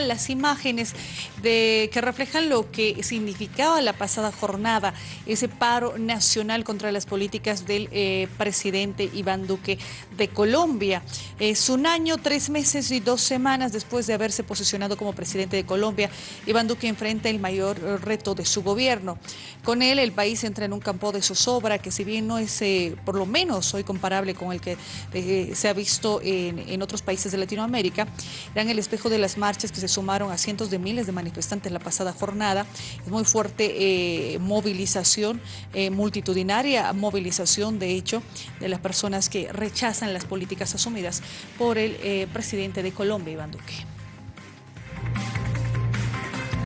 las imágenes de, que reflejan lo que significaba la pasada jornada, ese paro nacional contra las políticas del eh, presidente Iván Duque de Colombia. Es un año, tres meses y dos semanas después de haberse posicionado como presidente de Colombia, Iván Duque enfrenta el mayor reto de su gobierno. Con él el país entra en un campo de zozobra que si bien no es eh, por lo menos hoy comparable con el que eh, se ha visto en, otros países de Latinoamérica, dan el espejo de las marchas que se sumaron a cientos de miles de manifestantes la pasada jornada. Es muy fuerte eh, movilización eh, multitudinaria, movilización de hecho de las personas que rechazan las políticas asumidas por el eh, presidente de Colombia, Iván Duque.